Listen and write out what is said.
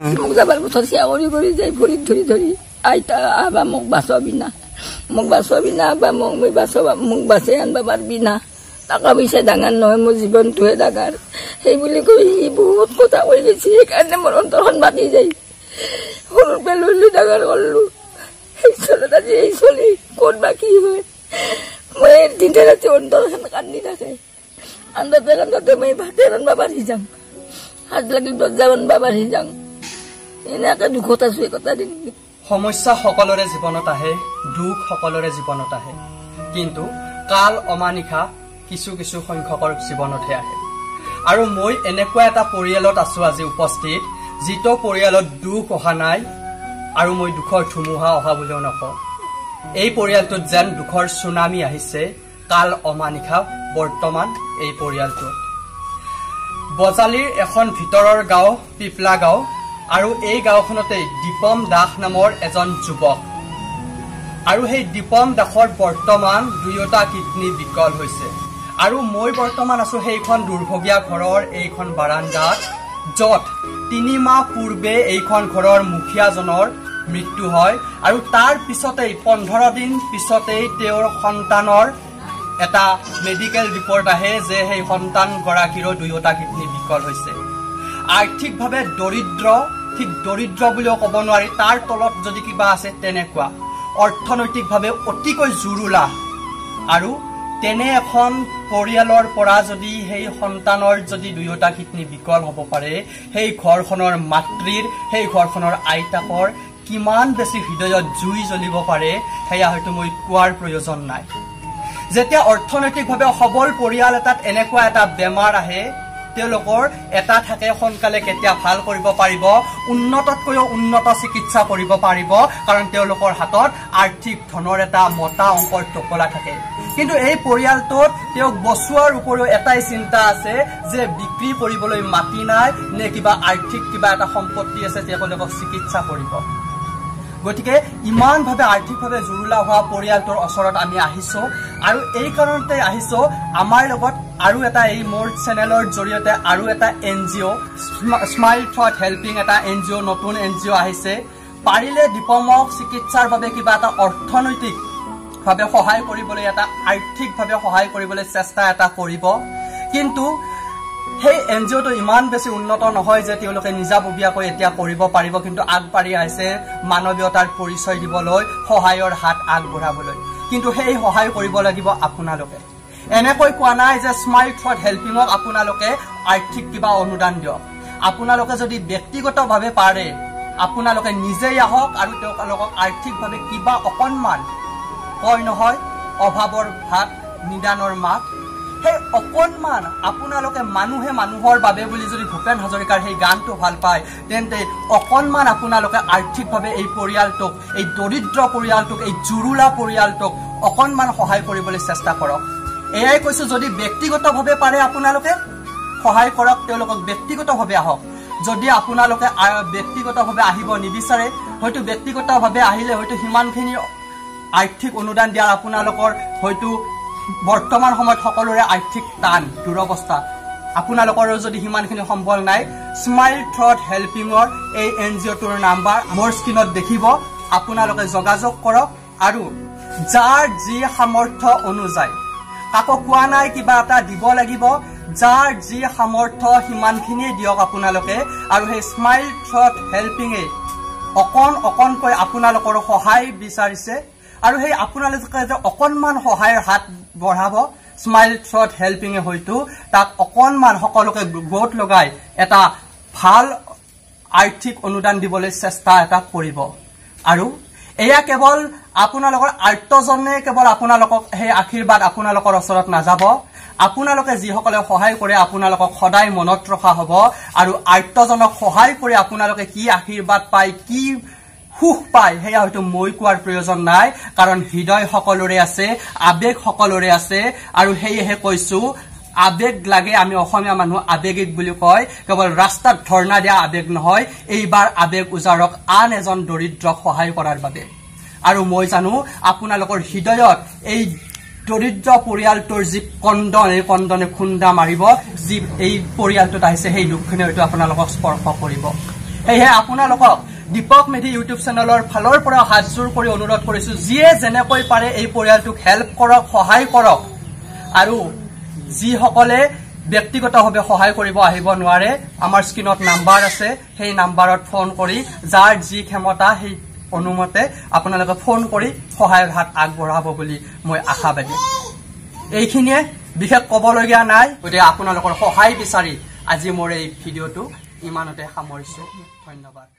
মোক যাবাৰ কথা চিয়া কৰি যাই ভৰিত ধৰি ধৰি। আইতা আবা মোক বাচাবি না মোক বাচাবি না বা মোক মই বাচাব মোক বাচাই আনবা পাৰবি না টকা পইচা ডাঙৰ নহয়, মোৰ জীৱনটোহে ডাঙৰ। সেই বুলি কৈ সি বহুত কথা কৈ গৈছে, সেইকাৰণে মোৰ অন্তৰখন বান্ধি যায়। সৰুৰ পৰা ললো ডাঙৰ কৰিলো। সেই চলত আজি এই চলি, ক'ত বা কি হয়। মই দিনে ৰাতি অন্তৰখন কান্দি থাকে। কান্দতে কান্দতে মই ভাতে ৰান্ধবা পাৰি যাম। হাত লাগিল দৰ্জা বান্ধবা পাৰি যাম। এনেকে দুখত আছো একতা দিন। সমস্যা সকলোৰে জীৱনত আহে দুখ সকলোৰে জীৱনত আহে। কিন্তু কাল অমানিশা কিছু কিছু সংখ্যকৰ জীৱনতহে আহে। আৰু মই এনেকুৱা এটা পৰিয়ালত আছো আজি উপস্থিত যিটো পৰিয়ালত দুখ অহা নাই আৰু মই দুখৰ ধুমুহা অহা বুলিও নকওঁ। এই পৰিয়ালটোত যেন দুখৰ চুনামি আহিছে কাল অমানিশা বৰ্তমান এই পৰিয়ালটোত। বজালিৰ এখন ভিতৰৰ গাঁও পিপলা গাঁও আৰু এই গাঁওখনতেই দীপম দাস নামৰ এজন যুৱক। আৰু সেই দীপম দাসৰ বৰ্তমান দুয়োটা কিডনী বিকল হৈছে। আৰু মই বৰ্তমান আছো সেইখন দুৰ্ভগীয়া ঘৰৰ এইখন বাৰাণ্ডাত য'ত তিনি মাহ পূৰ্বে এইখন ঘৰৰ মুখীয়াজনৰ মৃত্যু হয় আৰু তাৰ পিছতেই পোন্ধৰ দিন পিছতেই তেওঁৰ সন্তানৰ এটা মেডিকেল ৰিপৰ্ট আহে যে সেই সন্তানগৰাকীৰো দুয়োটা কিডনী বিকল হৈছে। আৰ্থিকভাৱে দৰিদ্ৰ ঠিক দৰিদ্ৰ বুলিও ক'ব নোৱাৰি তাৰ তলত যদি কিবা আছে তেনেকুৱা। অৰ্থনৈতিকভাৱে অতিকৈ জুৰুলা। আৰু তেনে এখন পৰিয়ালৰ পৰা যদি সেই সন্তানৰ যদি দুয়োটা কিডনী বিকল হ'ব পাৰে সেই ঘৰখনৰ মাতৃৰ সেই ঘৰখনৰ আইতাকৰ কিমান বেছি হৃদয়ত জুই জ্বলিব পাৰে সেয়া হয়তো মই কোৱাৰ প্ৰয়োজন নাই। যেতিয়া অৰ্থনৈতিকভাৱে সবল পৰিয়াল এটাত এনেকুৱা এটা বেমাৰ আহে তেওঁলোকৰ এটা থাকে সোনকালে কেতিয়া ভাল কৰিব পাৰিব উন্নততকৈও উন্নত চিকিৎসা কৰিব পাৰিব কাৰণ তেওঁলোকৰ হাতত আৰ্থিক ধনৰ এটা মতা অংকৰ টোপোলা থাকে। কিন্তু এই পৰিয়ালটোত তেওঁক বচোৱাৰ উপৰিও এটাই চিন্তা আছে যে বিক্ৰী কৰিবলৈ মাটি নাই নে কিবা আৰ্থিক কিবা এটা সম্পত্তি আছে তেওঁলোকক চিকিৎসা কৰিব। গতিকে ইমানভাৱে আৰ্থিকভাৱে জুৰুলা হোৱা পৰিয়ালটোৰ ওচৰত আমি আহিছো আৰু এই কাৰণতে আহিছো আমাৰ লগত আৰু এটা এই মোৰ চেনেলৰ জৰিয়তে আৰু এটা এন জি অ' স্মাইল থ্ৰট হেল্পিং এটা এন জি অ' নতুন এন জি অ' আহিছে। পাৰিলে দীপমক চিকিৎসাৰ বাবে কিবা এটা অৰ্থনৈতিক ভাৱে সহায় কৰিবলৈ এটা আৰ্থিকভাৱে সহায় কৰিবলৈ চেষ্টা এটা কৰিব। কিন্তু সেই এন জি অ'টো ইমান বেছি উন্নত নহয় যে তেওঁলোকে নিজাববীয়াকৈ এতিয়া কৰিব পাৰিব কিন্তু আগবাঢ়ি আহিছে মানৱীয়তাৰ পৰিচয় দিবলৈ সহায়ৰ হাত আগবঢ়াবলৈ। কিন্তু সেই সহায় কৰিব লাগিব আপোনালোকে। এনেকৈ কোৱা নাই যে স্মাইল থ্ৰট হেল্পিঙক আপোনালোকে আৰ্থিক কিবা অনুদান দিয়ক। আপোনালোকে যদি ব্যক্তিগতভাৱে পাৰে আপোনালোকে নিজেই আহক আৰু তেওঁলোকক আৰ্থিকভাৱে কিবা অকণমান কয় নহয় অভাৱৰ ভাত নিদানৰ মাত সেই অকণমান আপোনালোকে মানুহে মানুহৰ বাবে বুলি যদি ভূপেন হাজৰিকাৰ সেই গানটো ভাল পায় তেন্তে অকণমান আপোনালোকে আৰ্থিকভাৱে এই পৰিয়ালটোক এই দৰিদ্ৰ পৰিয়ালটোক এই জুৰুলা পৰিয়ালটোক অকণমান সহায় কৰিবলৈ চেষ্টা কৰক। এয়াই কৈছো যদি ব্যক্তিগতভাৱে পাৰে আপোনালোকে সহায় কৰক তেওঁলোকক ব্যক্তিগতভাৱে আহক। যদি আপোনালোকে ব্যক্তিগতভাৱে আহিব নিবিচাৰে হয়তো ব্যক্তিগতভাৱে আহিলে হয়তো সিমানখিনি আৰ্থিক অনুদান দিয়াৰ আপোনালোকৰ হয়তো বৰ্তমান সময়ত সকলোৰে আৰ্থিক টান দুৰৱস্থা। আপোনালোকৰো যদি সিমানখিনি সম্বল নাই স্মাইল থ্ৰট হেল্পিঙৰ এই এন জি অ'টোৰ নাম্বাৰ মোৰ স্ক্ৰীণত দেখিব আপোনালোকে যোগাযোগ কৰক আৰু যাৰ যি সামৰ্থ্য অনুযায়ী কাকো কোৱা নাই কিবা এটা দিব লাগিব। যাৰ যি সামৰ্থ্য সিমানখিনিয়ে দিয়ক আপোনালোকে। আৰু সেই স্মাইল থ্ৰট হেল্পিঙে অকণ অকণকৈ আপোনালোকৰ সহায় বিচাৰিছে। আৰু সেই আপোনালোকে যে অকণমান সহায়ৰ হাত বঢ়াব স্মাইল থ্ৰট হেল্পিঙে হয়তো তাক অকণমান সকলোকে গোট লগাই এটা ভাল আৰ্থিক অনুদান দিবলৈ চেষ্টা এটা কৰিব। আৰু এয়া কেৱল আপোনালোকৰ আৰ্তজনে কেৱল আপোনালোকক সেই আশীৰ্বাদ আপোনালোকৰ ওচৰত নাযাব। আপোনালোকে যিসকলে সহায় কৰে আপোনালোকক সদায় মনত ৰখা হ'ব আৰু আৰ্তজনক সহায় কৰি আপোনালোকে কি আশীৰ্বাদ পায় কি সুখ পায় সেয়া হয়তো মই কোৱাৰ প্ৰয়োজন নাই। কাৰণ হৃদয় সকলোৰে আছে আৱেগ সকলোৰে আছে আৰু সেয়েহে কৈছো আৱেগ লাগে আমি অসমীয়া মানুহ আৱেগিক বুলি কয়। কেৱল ৰাস্তাত ধৰ্ণা দিয়া আৱেগ নহয় এইবাৰ আৱেগ উজাৰক আন এজন দৰিদ্ৰক সহায় কৰাৰ বাবে। আৰু মই জানো আপোনালোকৰ হৃদয়ত এই দৰিদ্ৰ পৰিয়ালটোৰ যি কন্দন এই কন্দনে খুন্দা মাৰিব যি এই পৰিয়ালটোত আহিছে সেই দুখখিনি হয়তো আপোনালোকক স্পৰ্শ কৰিব। সেয়েহে আপোনালোকক দীপক মেধি ইউটিউব চেনেলৰ ফালৰ পৰা হাতযোৰ কৰি অনুৰোধ কৰিছো যিয়ে যেনেকৈ পাৰে এই পৰিয়ালটোক হেল্প কৰক সহায় কৰক। আৰু যিসকলে ব্যক্তিগতভাৱে সহায় কৰিব আহিব নোৱাৰে আমাৰ স্ক্ৰীণত নাম্বাৰ আছে সেই নাম্বাৰত ফোন কৰি যাৰ যি ক্ষমতা সেই অনুমতে আপোনালোকে ফোন কৰি সহায়ৰ হাত আগবঢ়াব বুলি মই আশাবাদী এইখিনিয়ে বিশেষ ক'বলগীয়া নাই গতিকে আপোনালোকৰ সহায় বিচাৰি আজি মোৰ এই ভিডিঅ'টো ইমানতে সামৰিছো। ধন্যবাদ।